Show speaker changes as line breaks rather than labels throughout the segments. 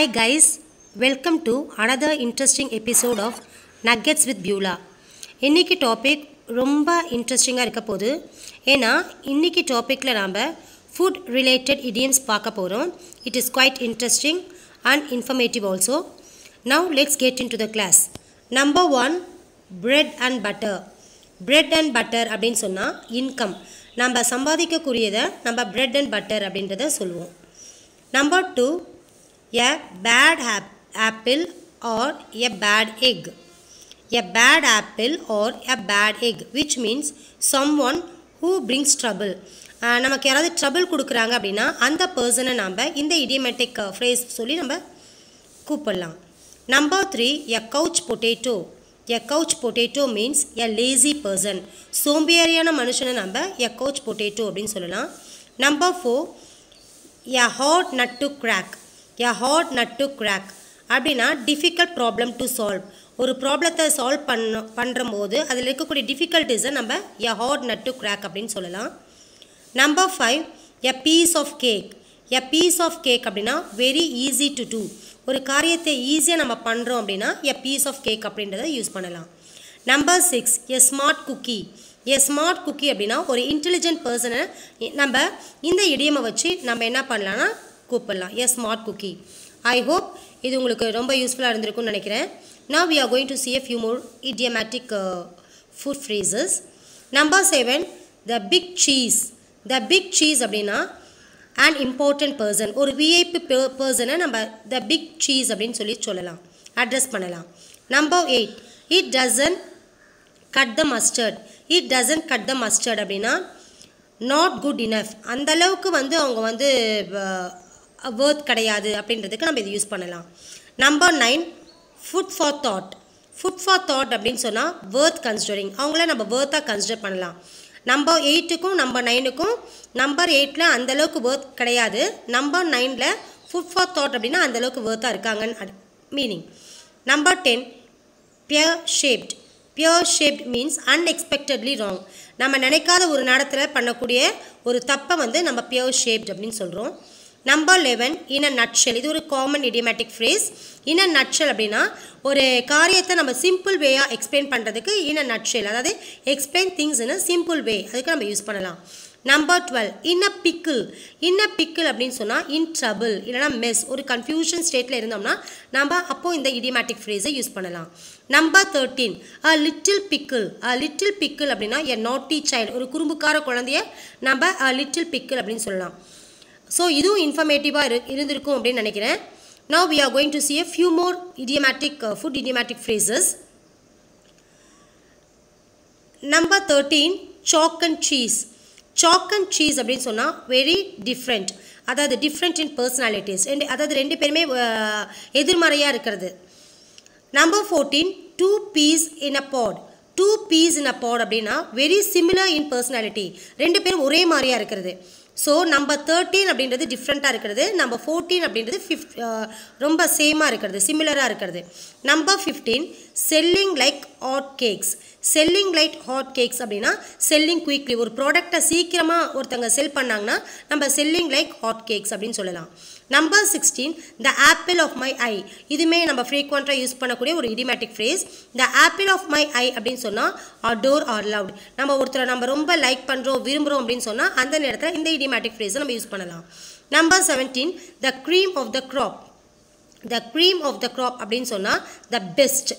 Hi guys, welcome to another interesting episode of Nuggets with Beulah. இன்னைக்கு topic ரொம்ப இன்ட்ரெஸ்டிங்காக இருக்க போகுது. ஏன்னா இன்னைக்கு டாப்பிக்கில் நாம் ஃபுட் ரிலேட்டட் இடியம்ஸ் பார்க்க போகிறோம் it is quite interesting and informative also now let's get in to the class number one bread and butter bread and butter அப்படின்னு சொன்னால் இன்கம் நம்ம சம்பாதிக்கக்கூடியதை நம்ம பிரெட் அண்ட் பட்டர் அப்படின்றத சொல்லுவோம். Number two a bad ap- apple or a bad egg. A bad apple or a bad egg, which means someone who brings trouble. நமக்கு யாராவது trouble கொடுக்குறாங்க அப்படின்னா அந்த பர்சனை நம்ம இந்த இடியமேட்டிக் ஃப்ரேஸ் சொல்லி நம்ம கூப்பிடலாம். Number three a couch potato a couch potato means a lazy person சோம்பேறியான மனுஷனை நம்ம எ கவுச் பொட்டேட்டோ அப்படின்னு சொல்லலாம். Number four a hot nut to crack a hard nut to crack அப்படின்னா டிஃபிகல்ட் ப்ராப்ளம் டு சால்வ் ஒரு ப்ராப்ளத்தை solve பண்ண பண்ணுறம்போது அதில் இருக்கக்கூடிய டிஃபிகல்ட்டிஸை நம்ம a hard nut to crack அப்படின்னு சொல்லலாம். Number five a piece of cake a piece of cake அப்படின்னா வெரி ஈஸி டு டூ ஒரு காரியத்தை ஈஸியாக நம்ம பண்ணுறோம் அப்படின்னா எ பீஸ் ஆஃப் கேக் அப்படின்றத யூஸ் பண்ணலாம். Number six a smart cookie a smart cookie அப்படின்னா ஒரு இன்டெலிஜென்ட் பர்சனை நம்ம இந்த இடியமை வச்சு நம்ம என்ன பண்ணலான்னா கூப்பிடலாம். As smart cookie I hope இது உங்களுக்கு ரொம்ப யூஸ்ஃபுல்லாக இருந்திருக்கும்னு நினைக்கிறேன். Now we are going to see a few more idiomatic uh, food phrases. Number seven the big cheese. The big cheese அப்படின்னா an important person ஒரு விஐபி பர்சனை நம்ம த பிக் சீஸ் அப்படின்னு சொல்லி சொல்லலாம். அட்ரஸ் பண்ணலாம். Number eight it doesn't cut the mustard it doesn't cut the mustard அப்படின்னா not good enough அந்த அளவுக்கு வந்து அவங்க வந்து uh, வேர்த் கிடையாது அப்படின்றதுக்கு நம்ம இது யூஸ் பண்ணலாம். Number nine food for thought food for thought அப்படின்னு சொன்னால் வேர்த் கன்சிடரிங் அவங்கள நம்ம வேர்த்தாக கன்சிடர் பண்ணலாம். நம்பர் எயிட்டுக்கும் நம்பர் நைனுக்கும் நம்பர் எயிட்டில் அந்தளவுக்கு வேர்த் கிடையாது. நம்பர் நைனில் ஃபுட் ஃபார் தாட் அப்படின்னா அந்தளவுக்கு வேர்த்தாக இருக்காங்கன்னு meaning number ten pear shaped pear shaped means unexpectedly wrong நம்ம நினைக்காத ஒரு நேரத்தில் பண்ணக்கூடிய ஒரு தப்பை வந்து நம்ம பியர் ஷேப்ட் அப்படின்னு சொல்கிறோம் number eleven in a nutshell இது ஒரு common idiomatic phrase in a nutshell அப்படின்னா ஒரு காரியத்தை நம்ம சிம்பிள் வேயாக எக்ஸ்பிளைன் பண்ணுறதுக்கு இன் அ நட்ஷல் அதாவது explain things in a simple way அதுக்கு நம்ம யூஸ் பண்ணலாம். Number twelve in a pickle in a pickle அப்படின்னு சொன்னால் இன் ட்ரபிள் இல்லைனா மெஸ் ஒரு கன்ஃபியூஷன் ஸ்டேட்டில் இருந்தோம்னா நம்ம அப்போது இந்த இடியமேட்டிக் ஃப்ரேஸை யூஸ் பண்ணலாம். Number thirteen a little pickle a little pickle அப்படின்னா எ நாட்டி சைல்டு ஒரு குறும்புக்கார குழந்தைய நம்ம அ லிட்டில் பிக்கிள் அப்படின்னு சொல்லலாம். ஸோ இதுவும் இன்ஃபர்மேட்டிவாக இரு இருந்திருக்கும் அப்படின்னு நினைக்கிறேன். Now we are going to see a few more idiomatic food idiomatic phrases number thirteen chalk and cheese chalk and cheese அப்படின்னு சொன்னால் வெரி டிஃப்ரெண்ட் அதாவது டிஃப்ரெண்ட் இன் பர்சனாலிட்டிஸ் ரெண்டு அதாவது ரெண்டு பேருமே uh, எதிர்மறையாக இருக்கிறது. Number fourteen two peas in a pod two peas in a pod அப்படின்னா வெரி சிமிலர் இன் பர்சனாலிட்டி ரெண்டு பேரும் ஒரே மாதிரியாக இருக்கிறது. ஸோ நம்ம தேர்ட்டீன் அப்படின்றது டிஃப்ரெண்ட்டாக இருக்கிறது. நம்ம ஃபோர்டீன் அப்படின்றது ஃபிஃப்ட் uh, ரொம்ப சேமாக இருக்கிறது சிமிலராக இருக்கிறது. Number fifteen selling like hot cakes selling light hot cakes அப்படின்னா செல்லிங் குயிக்லி ஒரு ப்ராடக்டை சீக்கிரமாக ஒருத்தங்க செல் பண்ணாங்கன்னா நம்ம செல்லிங் லைக் ஹாட் கேக்ஸ் அப்படின்னு சொல்லலாம். Number sixteen the apple of my eye இதுவுமே நம்ம ஃப்ரீக்வெண்ட்டாக யூஸ் பண்ணக்கூடிய ஒரு idiomatic phrase the apple of my eye அப்படின்னு சொன்னால் ஆர் டோர் ஆர் லவ்ட் நம்ம ஒருத்தரை நம்ம ரொம்ப லைக் பண்ணுறோம் விரும்புகிறோம் அப்படின்னு சொன்னால் அந்த நேரத்தில் இந்த idiomatic phrase நம்ம யூஸ் பண்ணலாம். Number seventeen the cream of the crop the cream of the crop அப்படின்னு சொன்னால் த பெஸ்ட்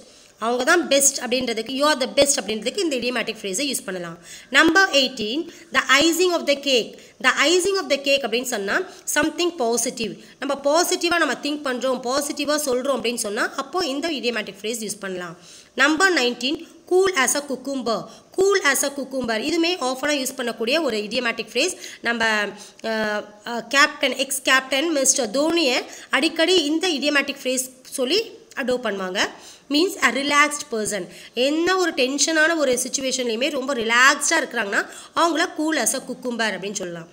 அவங்க தான் பெஸ்ட் அப்படின்றதுக்கு யூ ஆர் த பெஸ்ட் அப்படின்றதுக்கு இந்த இடியமேட்டிக் ஃப்ரேஸை யூஸ் பண்ணலாம். Number eighteen the icing of the cake the icing of the cake அப்படின்னு சொன்னால் சம்திங் பாசிட்டிவ் நம்ம பாசிட்டிவாக நம்ம திங்க் பண்ணுறோம் பாசிட்டிவாக சொல்கிறோம் அப்படின்னு சொன்னால் அப்போது இந்த இடியமேட்டிக் ஃப்ரேஸ் யூஸ் பண்ணலாம். Number nineteen cool as a cucumber cool as a cucumber இதுவுமே ஆஃபனாக யூஸ் பண்ணக்கூடிய ஒரு இடியமேட்டிக் ஃப்ரேஸ் நம்ம கேப்டன் எக்ஸ் கேப்டன் மிஸ்டர் தோனியை அடிக்கடி இந்த இடியமேட்டிக் ஃப்ரேஸ் சொல்லி அடோவ் பண்ணுவாங்க. மீன்ஸ் அ ரிலாக்ஸ்ட் பர்சன் என்ன ஒரு டென்ஷனான ஒரு சுச்சுவேஷன்லையுமே ரொம்ப ரிலாக்ஸ்டாக இருக்கிறாங்கன்னா அவங்கள கூல் அஸ் அ குக்கும்பர் அப்படின்னு சொல்லலாம்.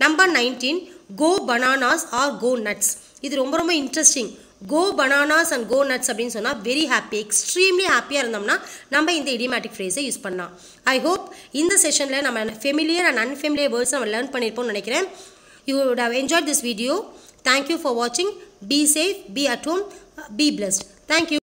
Number nineteen go bananas or go nuts இது ரொம்ப ரொம்ப interesting go bananas and go nuts அப்படின்னு சொன்னால் வெரி ஹாப்பி எக்ஸ்ட்ரீம்லி ஹாப்பியாக இருந்தோம்னா நம்ம இந்த இடிமேட்டிக் ஃப்ரேஸை யூஸ் பண்ணலாம். ஐ ஹோப் இந்த செஷனில் நம்ம ஃபெமிலியர் அண்ட் அன்ஃபெமிலியர் வேர்ட்ஸ் நம்ம லேர்ன் பண்ணியிருப்போம்னு நினைக்கிறேன். You would have enjoy this video thank you for வாட்சிங் be safe be at home be blessed thank you